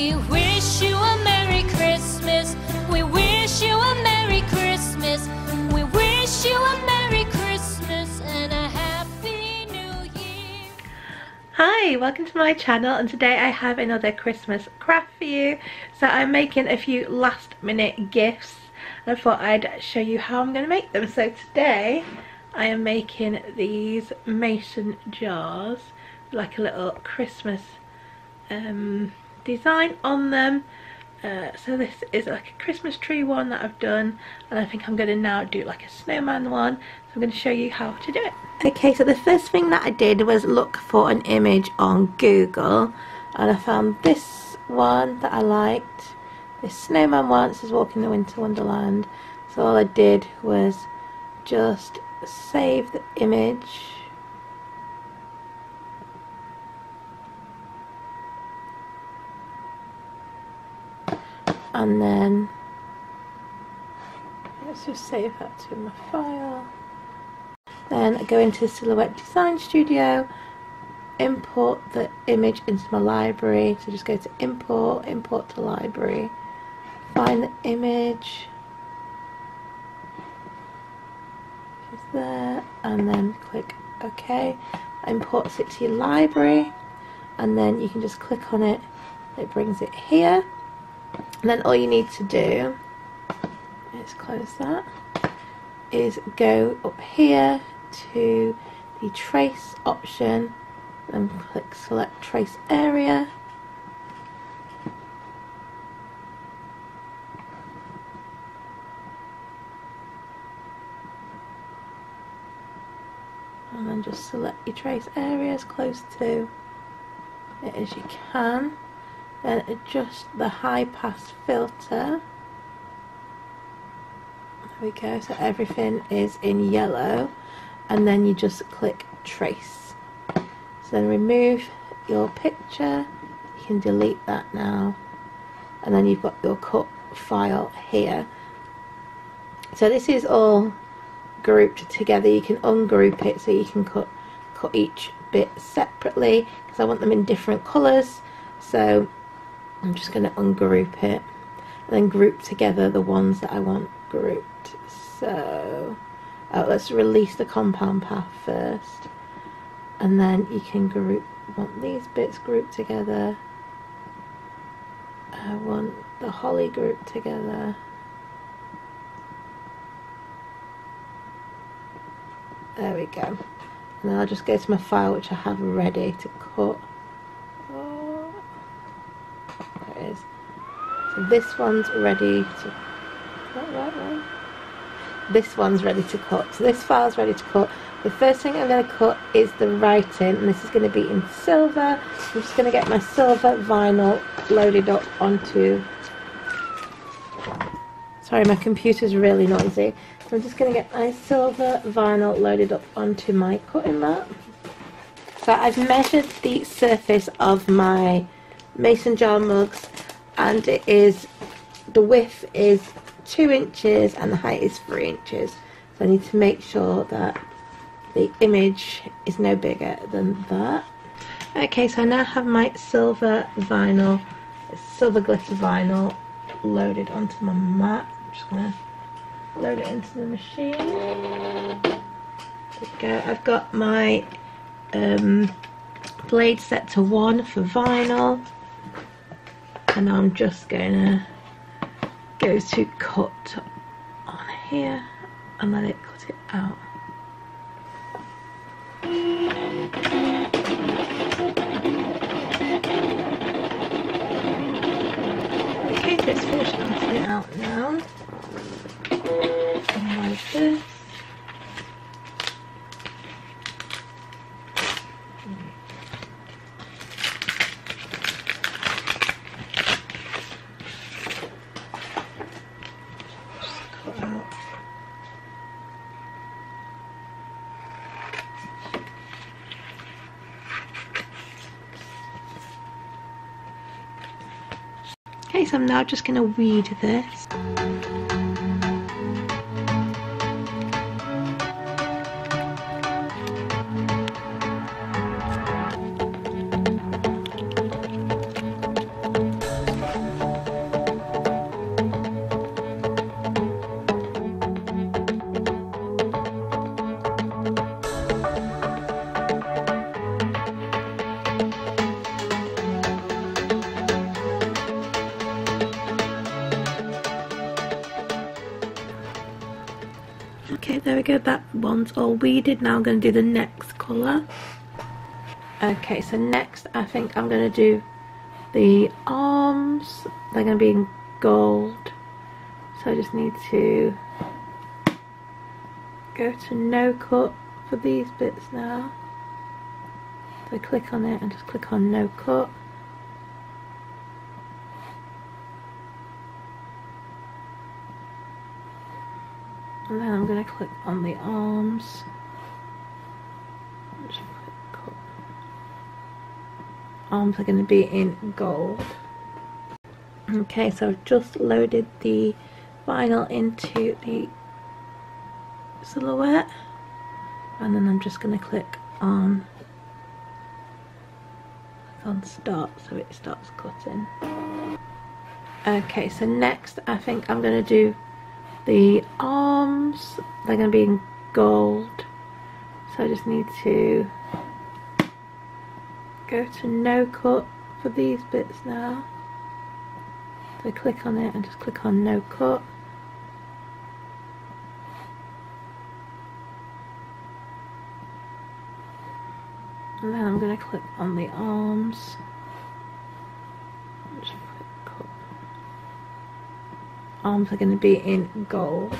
We wish you a Merry Christmas. We wish you a Merry Christmas. We wish you a Merry Christmas and a Happy New Year. Hi, welcome to my channel and today I have another Christmas craft for you. So I'm making a few last minute gifts and I thought I'd show you how I'm going to make them. So today I am making these mason jars like a little Christmas um, design on them. Uh, so this is like a Christmas tree one that I've done and I think I'm going to now do like a snowman one so I'm going to show you how to do it. Okay so the first thing that I did was look for an image on Google and I found this one that I liked this snowman one is walking the winter wonderland so all I did was just save the image and then let's just save that to my file. Then I go into Silhouette Design Studio import the image into my library. So just go to import import to library find the image there and then click OK. Imports it to your library and then you can just click on it. It brings it here and then all you need to do let's close that is go up here to the trace option and click select trace area. And then just select your trace area as close to it as you can then adjust the high pass filter. There we go. So everything is in yellow. And then you just click trace. So then remove your picture. You can delete that now. And then you've got your cut file here. So this is all grouped together. You can ungroup it so you can cut cut each bit separately because I want them in different colours. So I'm just going to ungroup it and then group together the ones that I want grouped. So uh, let's release the compound path first and then you can group, want these bits grouped together. I want the holly grouped together. There we go. And I'll just go to my file which I have ready to cut. is. So this one's ready to that one. This one's ready to cut. So this file's ready to cut. The first thing I'm going to cut is the writing and this is going to be in silver. I'm just going to get my silver vinyl loaded up onto Sorry, my computer's really noisy. So I'm just going to get my silver vinyl loaded up onto my cutting mat. So I've measured the surface of my mason jar mugs and it is the width is two inches and the height is three inches. So I need to make sure that the image is no bigger than that. Okay so I now have my silver vinyl silver glitter vinyl loaded onto my mat. I'm just gonna load it into the machine. There we go. I've got my um, blade set to one for vinyl and I'm just gonna go to cut on here and let it cut it out. Okay so it's finished cutting it out now. Like this Okay, so I'm now just going to weed this. Go. That one's all weeded. Now I'm going to do the next colour. Okay, so next I think I'm going to do the arms. They're going to be in gold. So I just need to go to no cut for these bits now. So click on it and just click on no cut. And then I'm going to click on the arms. Arms are going to be in gold. Okay, so I've just loaded the vinyl into the silhouette and then I'm just going to click on on start so it starts cutting. Okay, so next I think I'm going to do the arms, they're going to be in gold. So I just need to go to no cut for these bits now. So click on it and just click on no cut. And then I'm going to click on the arms. Arms are going to be in gold.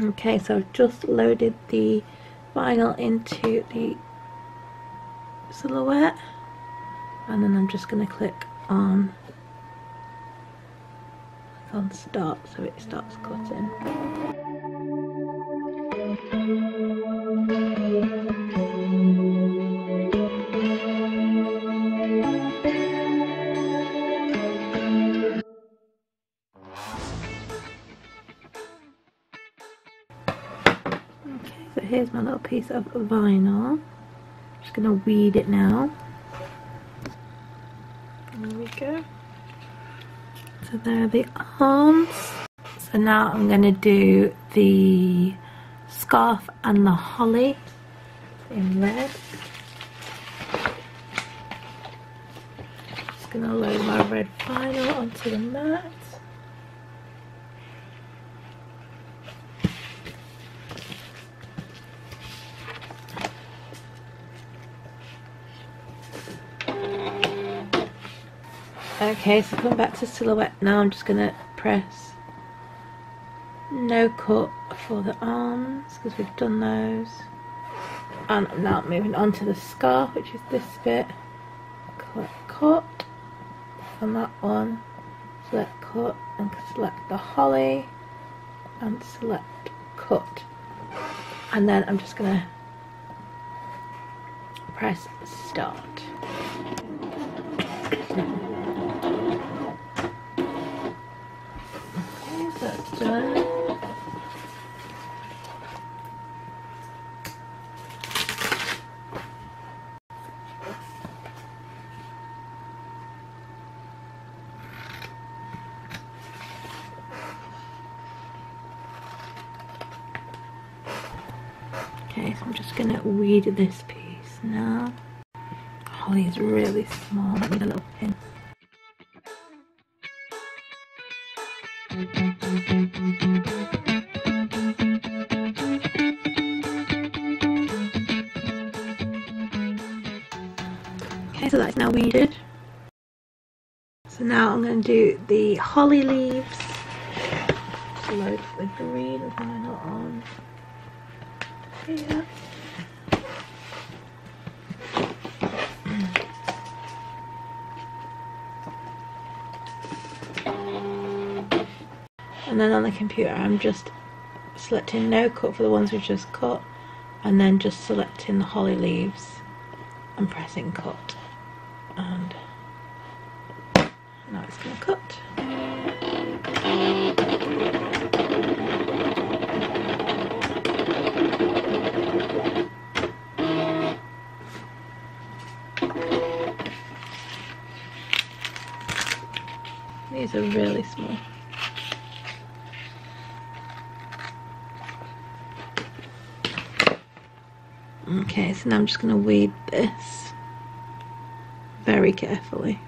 Okay, so I've just loaded the vinyl into the silhouette and then I'm just going to click on on start so it starts cutting. Piece of vinyl. Just going to weed it now. There we go. So there are the arms. So now I'm going to do the scarf and the holly in red. Just going to load my red vinyl onto the mat. Okay, so come back to silhouette now. I'm just going to press no cut for the arms because we've done those. And I'm now moving on to the scarf, which is this bit. Click cut on that one. Select cut and select the holly and select cut. And then I'm just going to press start. Okay, so I'm just to weed this piece now. Holly is really small, I need a little pin. Okay, so that's now weeded. So now I'm going to do the holly leaves. Just load the green on here. And then on the computer I'm just selecting no cut for the ones we've just cut and then just selecting the holly leaves and pressing cut and now it's going to cut. These are really small. Okay, so now I'm just going to weed this very carefully.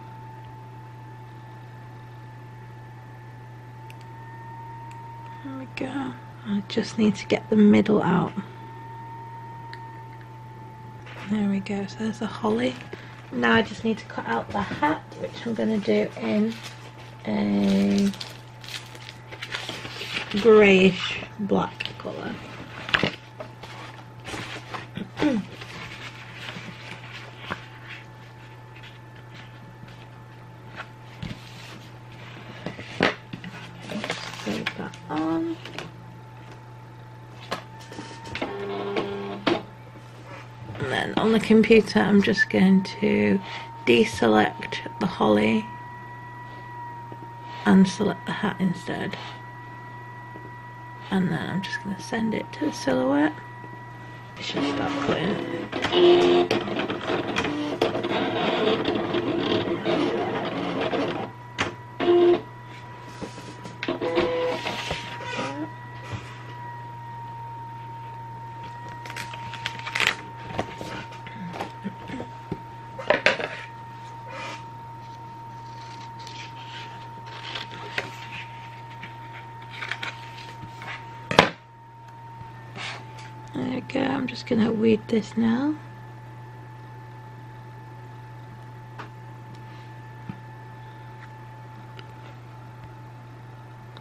There we go. I just need to get the middle out. There we go. So there's a holly. Now I just need to cut out the hat, which I'm going to do in a greyish black colour. Save that on. And then on the computer, I'm just going to deselect the holly and select the hat instead. And then I'm just going to send it to the silhouette. It should start cutting. There we go. I'm weed this now.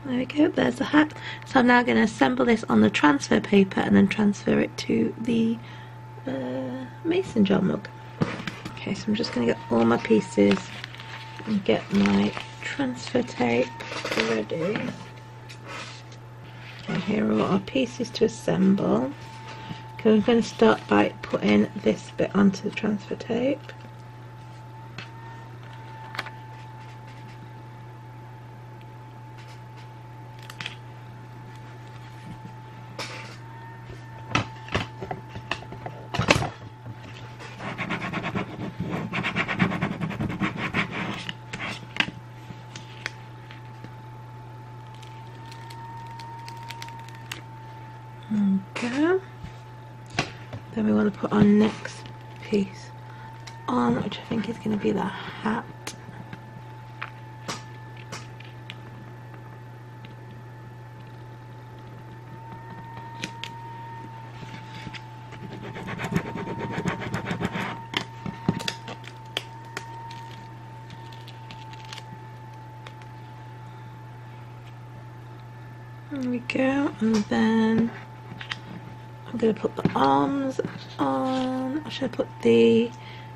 There we go, there's the hat. So I'm now going to assemble this on the transfer paper and then transfer it to the uh, mason jar mug. Okay, so I'm just going to get all my pieces and get my transfer tape ready. And here are our pieces to assemble. Okay, I'm going to start by putting this bit onto the transfer tape. Okay. Then we want to put our next piece on, which I think is going to be the hat. There we go, and then I'm going to put the arms on. Or should I put the.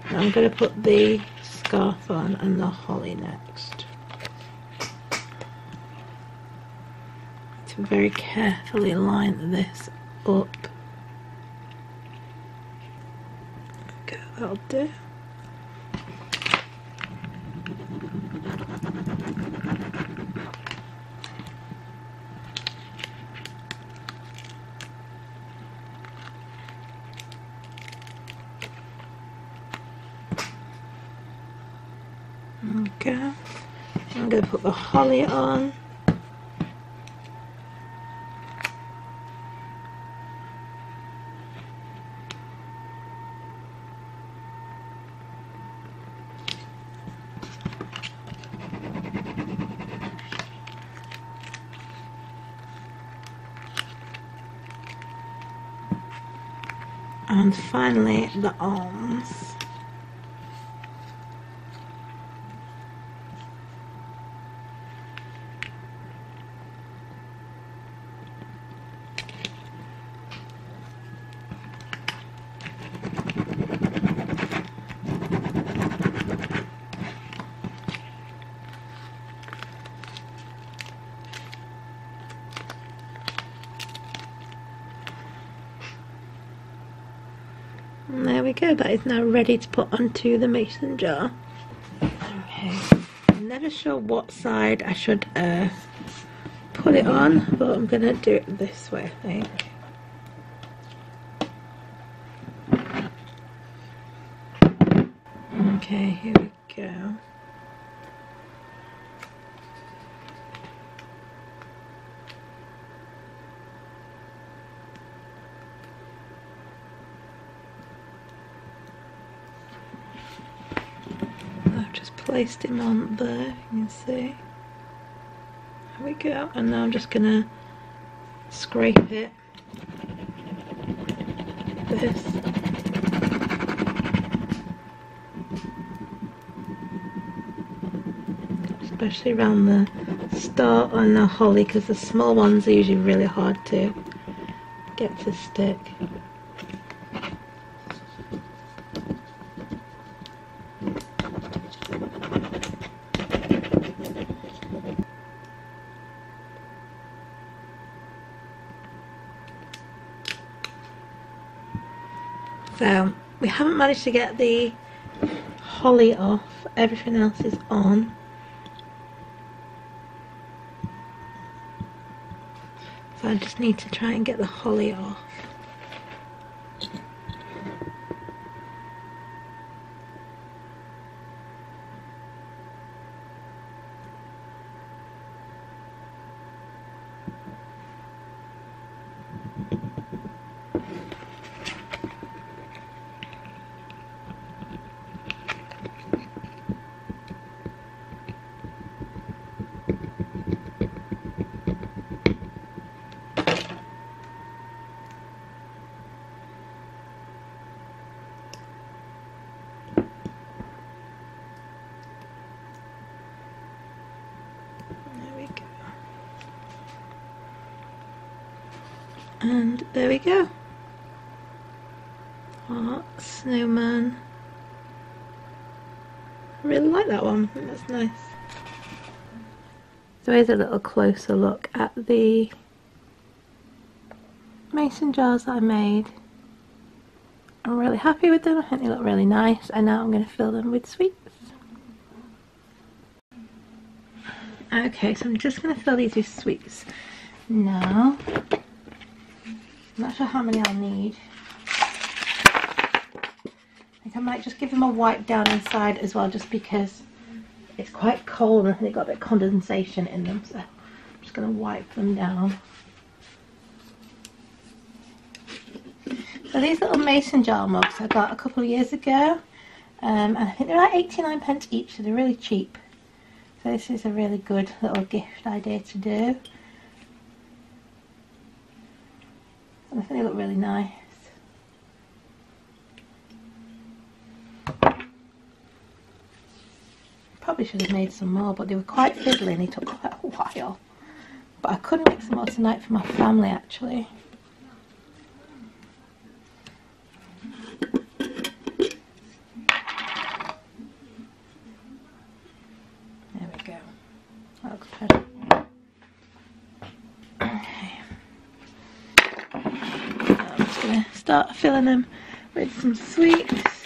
I'm going to put the scarf on and the holly next. To very carefully line this up. Okay, that'll do. I'm going to put the holly on. And finally, the arms. There that is now ready to put onto the mason jar. Okay, I'm never sure what side I should uh, put it on, but I'm going to do it this way, I think. Okay, here we go. I've just placed him on there, you can see. There we go, and now I'm just gonna scrape it. This. Especially around the star and the holly, because the small ones are usually really hard to get to stick. So we haven't managed to get the holly off. Everything else is on. So I just need to try and get the holly off. There we go. And there we go. Heart, snowman. I really like that one. That's nice. So here's a little closer look at the mason jars that I made. I'm really happy with them. I think they look really nice. And now I'm going to fill them with sweets. Okay, so I'm just going to fill these with sweets. Now, I'm not sure how many I'll need. I think I might just give them a wipe down inside as well, just because it's quite cold and they've got a bit of condensation in them. So I'm just going to wipe them down. So these little mason jar mugs I got a couple of years ago. Um, and I think they're like 89 pence each, so they're really cheap. So this is a really good little gift idea to do. And I think they look really nice. Probably should have made some more, but they were quite fiddly and it took quite a while. But I couldn't make some more tonight for my family actually. There we go. That looks better. Okay. Now I'm just going to start filling them with some sweets.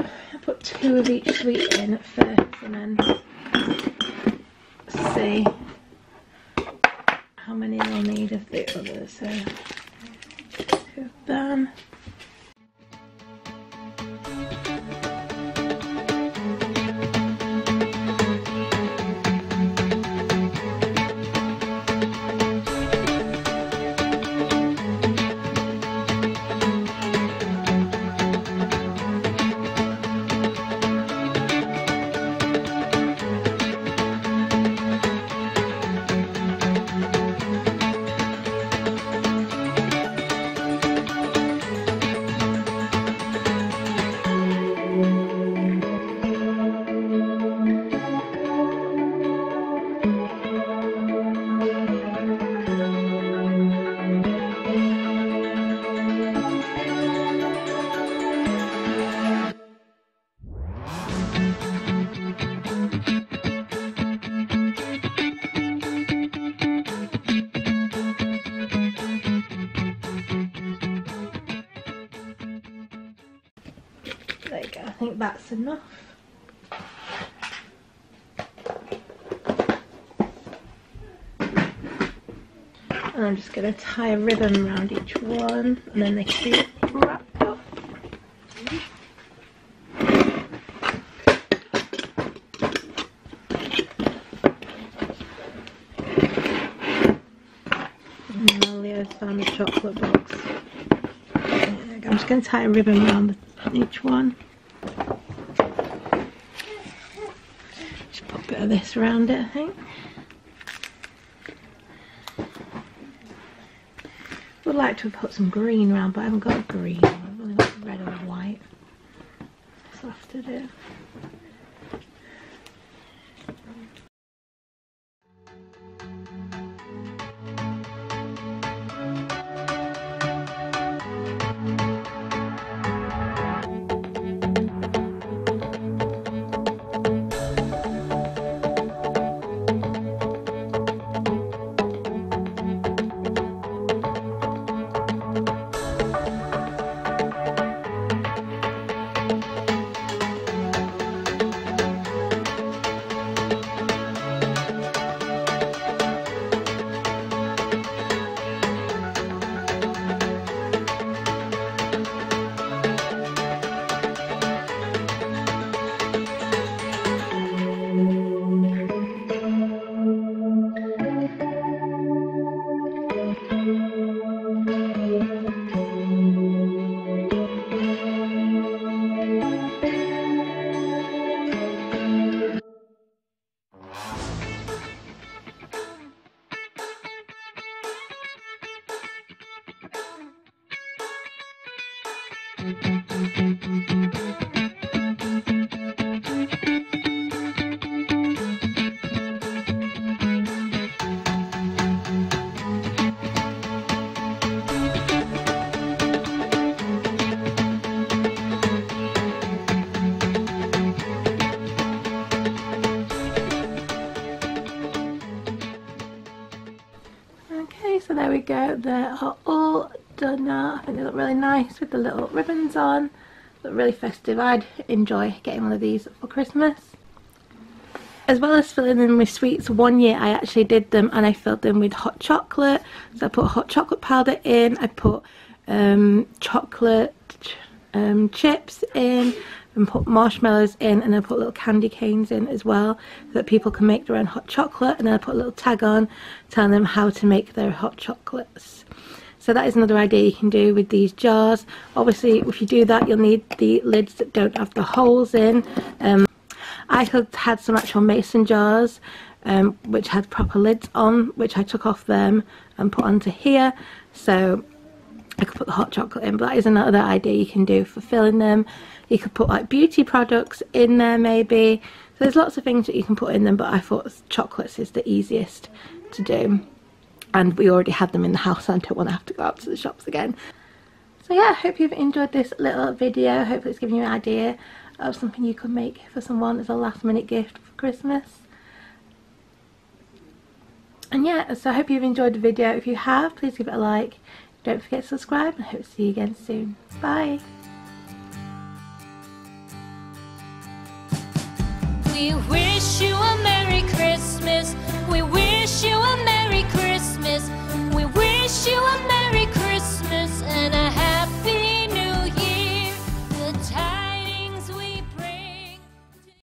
I'll put two of each sweet in at first and then see how many they'll need of the others. So, enough. And I'm just going to tie a ribbon around each one and then they can be wrapped up. And Leo's found the chocolate box. I'm just going to tie a ribbon around each one. Just put a bit of this around it, I think. Would like to have put some green around, but I haven't got green. They are all done now. I think they look really nice with the little ribbons on. Look really festive. I'd enjoy getting one of these for Christmas. As well as filling them with sweets, one year I actually did them and I filled them with hot chocolate. So I put hot chocolate powder in, I put um, chocolate um, chips in and put marshmallows in and I put little candy canes in as well so that people can make their own hot chocolate and then I put a little tag on telling them how to make their hot chocolates. So that is another idea you can do with these jars. Obviously if you do that you'll need the lids that don't have the holes in. Um, I had had some actual mason jars um, which had proper lids on which I took off them and put onto here so I could put the hot chocolate in but that is another idea you can do for filling them. You could put like beauty products in there maybe. So there's lots of things that you can put in them but I thought chocolates is the easiest to do and we already had them in the house so I don't want to have to go out to the shops again. So yeah, I hope you've enjoyed this little video. Hopefully it's given you an idea of something you could make for someone as a last minute gift for Christmas. And yeah, so I hope you've enjoyed the video. If you have, please give it a like. Don't forget to subscribe and I hope to see you again soon. Bye! We wish you a Merry Christmas. We wish you a Merry Christmas. We wish you a Merry Christmas and a